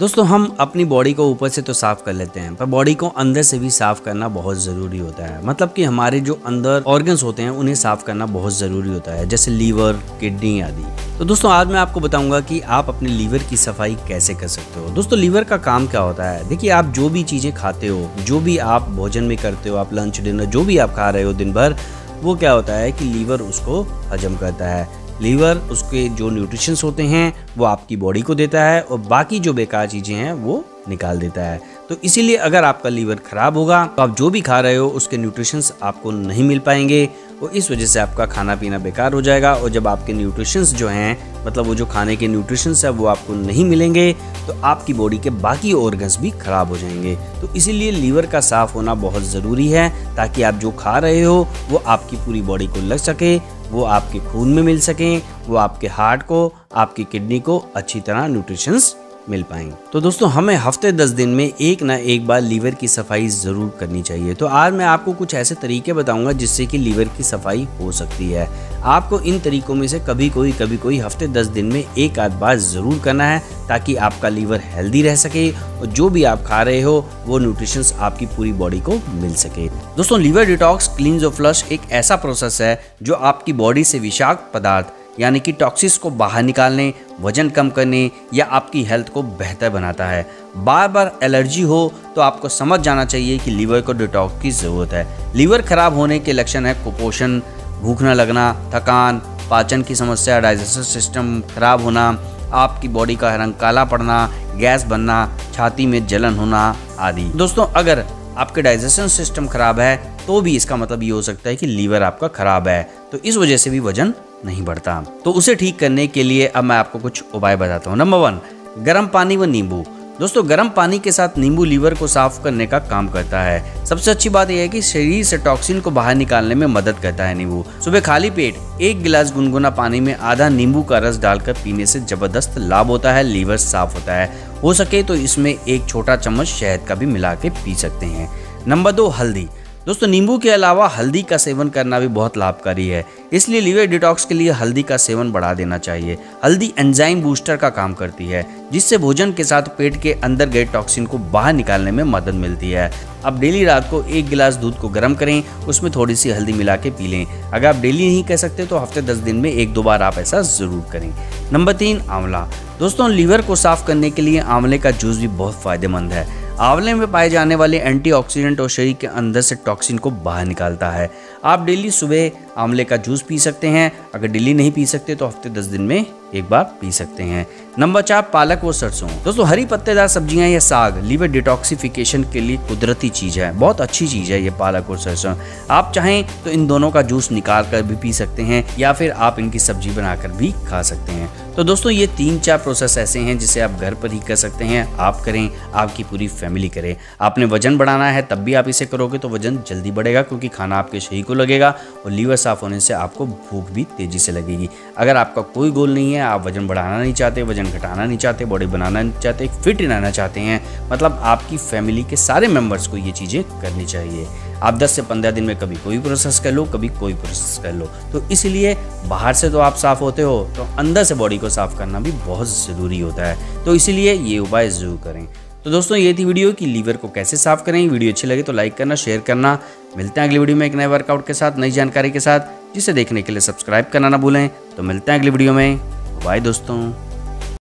दोस्तों, हम अपनी बॉडी को ऊपर से तो साफ़ कर लेते हैं, पर बॉडी को अंदर से भी साफ़ करना बहुत ज़रूरी होता है। मतलब कि हमारे जो अंदर ऑर्गन्स होते हैं, उन्हें साफ़ करना बहुत ज़रूरी होता है, जैसे लीवर किडनी आदि। तो दोस्तों, आज मैं आपको बताऊँगा कि आप अपने लीवर की सफ़ाई कैसे कर सकते हो। दोस्तों लीवर का काम क्या होता है? देखिए, आप जो भी चीज़ें खाते हो, जो भी आप भोजन में करते हो, आप लंच डिनर जो भी आप खा रहे हो दिन भर, वो क्या होता है कि लीवर उसको हजम करता है। लीवर, उसके जो न्यूट्रिशंस होते हैं, वो आपकी बॉडी को देता है और बाकी जो बेकार चीज़ें हैं, वो निकाल देता है। तो इसीलिए अगर आपका लीवर खराब होगा तो आप जो भी खा रहे हो, उसके न्यूट्रिशंस आपको नहीं मिल पाएँगे और इस वजह से आपका खाना पीना बेकार हो जाएगा और जब आपके न्यूट्रिशंस जो हैं मतलब वो जो खाने के न्यूट्रिशंस है, वो आपको नहीं मिलेंगे तो आपकी बॉडी के बाकी ऑर्गन्स भी खराब हो जाएँगे। तो इसीलिए लीवर का साफ़ होना बहुत ज़रूरी है, ताकि आप जो खा रहे हो, वो आपकी पूरी बॉडी को लग सके वो आपके खून में मिल सकें, वो आपके हार्ट को, आपकी किडनी को अच्छी तरह न्यूट्रिशंस मिल पाएँगे। तो दोस्तों, हमें हफ़्ते दस दिन में एक ना एक बार लीवर की सफ़ाई ज़रूर करनी चाहिए। तो आज मैं आपको कुछ ऐसे तरीके बताऊँगा जिससे कि लीवर की सफ़ाई हो सकती है। आपको इन तरीकों में से कभी कोई कभी कोई हफ़्ते दस दिन में एक आध बार ज़रूर करना है ताकि आपका लीवर हेल्दी रह सके और जो भी आप खा रहे हो, वो न्यूट्रिशंस आपकी पूरी बॉडी को मिल सके। दोस्तों, लीवर डिटॉक्स क्लींस और फ्लश एक ऐसा प्रोसेस है जो आपकी बॉडी से विषाक्त पदार्थ यानी कि टॉक्सिस को बाहर निकालने, वज़न कम करने या आपकी हेल्थ को बेहतर बनाता है। बार बार एलर्जी हो तो आपको समझ जाना चाहिए कि लीवर को डिटॉक्स की ज़रूरत है। लीवर खराब होने के लक्षण है कुपोषण, भूख न लगना, थकान, पाचन की समस्या डाइजेस्टिव सिस्टम खराब होना, आपकी बॉडी का रंग काला पड़ना, गैस बनना, छाती में जलन होना आदि। दोस्तों, अगर आपके डाइजेशन सिस्टम खराब है तो भी इसका मतलब ये हो सकता है कि लीवर आपका खराब है तो इस वजह से भी वज़न नहीं बढ़ता। तो उसे ठीक करने के लिए अब मैं आपको कुछ उपाय बताता हूँ। नंबर वन गर्म पानी व नींबू। दोस्तों, गर्म पानी के साथ नींबू लीवर को साफ़ करने का काम करता है। सबसे अच्छी बात यह है कि शरीर से टॉक्सिन को बाहर निकालने में मदद करता है नींबू। सुबह खाली पेट एक गिलास गुनगुना पानी में आधा नींबू का रस डालकर पीने से ज़बरदस्त लाभ होता है, लीवर साफ़ होता है। हो सके तो इसमें एक छोटा चम्मच शहद का भी मिला के पी सकते हैं। नंबर दो हल्दी। दोस्तों, नींबू के अलावा हल्दी का सेवन करना भी बहुत लाभकारी है। इसलिए लीवर डिटॉक्स के लिए हल्दी का सेवन बढ़ा देना चाहिए। हल्दी एंजाइम बूस्टर का काम करती है, जिससे भोजन के साथ पेट के अंदर गए टॉक्सिन को बाहर निकालने में मदद मिलती है। अब डेली रात को एक गिलास दूध को गर्म करें, उसमें थोड़ी सी हल्दी मिला के पी लें। अगर आप डेली नहीं कर सकते तो हफ़्ते दस दिन में एक दो बार आप ऐसा ज़रूर करें। नंबर तीन, आंवला। दोस्तों, लीवर को साफ़ करने के लिए आंवले का जूस भी बहुत फ़ायदेमंद है। आंवले में पाए जाने वाले एंटीऑक्सीडेंट और शरीर के अंदर से टॉक्सिन को बाहर निकालता है। आप डेली सुबह आंवले का जूस पी सकते हैं। अगर डेली नहीं पी सकते तो हफ़्ते दस दिन में एक बार पी सकते हैं। नंबर चार, पालक व सरसों। दोस्तों, हरी पत्तेदार सब्ज़ियाँ या साग लीवर डिटॉक्सिफिकेशन के लिए कुदरती चीज़ है। बहुत अच्छी चीज़ है ये पालक और सरसों। आप चाहें तो इन दोनों का जूस निकाल कर भी पी सकते हैं या फिर आप इनकी सब्ज़ी बनाकर भी खा सकते हैं। तो दोस्तों, ये तीन चार प्रोसेस ऐसे हैं जिसे आप घर पर ही कर सकते हैं। आप करें, आपकी पूरी फैमिली करे। आपने वज़न बढ़ाना है, तब भी आप इसे करोगे तो वज़न जल्दी बढ़ेगा क्योंकि खाना आपके शरीर को लगेगा और लीवर साफ़ होने से आपको भूख भी तेज़ी से लगेगी। अगर आपका कोई गोल नहीं है, आप वज़न बढ़ाना नहीं चाहते, वज़न घटाना नहीं चाहते, बॉडी बनाना नहीं चाहते, फिट रहना चाहते हैं। मतलब आपकी फैमिली के सारे मेंबर्स को ये चीज़ें करनी चाहिए। आप 10 से 15 दिन में कभी कोई प्रोसेस कर लो, कभी कोई प्रोसेस कर लो। तो इसलिए बाहर से तो आप साफ़ होते हो तो अंदर से बॉडी को साफ़ करना भी बहुत ज़रूरी होता है। तो इसीलिए ये उपाय ज़रूर करें। तो दोस्तों, ये थी वीडियो कि लीवर को कैसे साफ़ करें। वीडियो अच्छी लगे तो लाइक करना, शेयर करना। मिलते हैं अगली वीडियो में एक नए वर्कआउट के साथ, नई जानकारी के साथ, जिसे देखने के लिए सब्सक्राइब करना ना भूलें। तो मिलते हैं अगली वीडियो में। बाय दोस्तों।